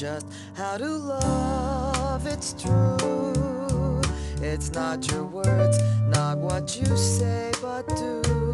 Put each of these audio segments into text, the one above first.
just how to love. It's true. It's not your words, not what you say, but do.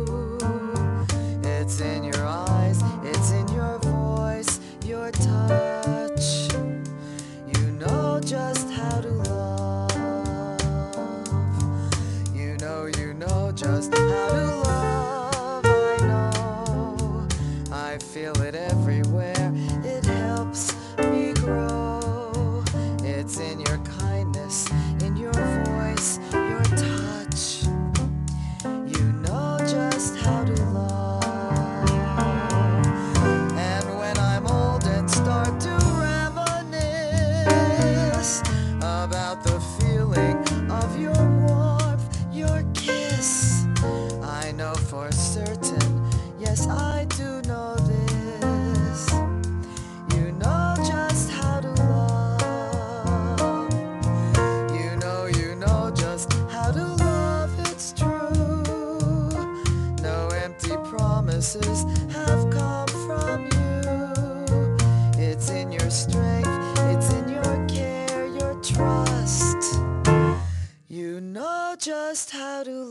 Yes, I do know this. You know just how to love. You know, you know just how to love, it's true. No empty promises have come from you. It's in your strength, it's in your care, your trust. You know just how to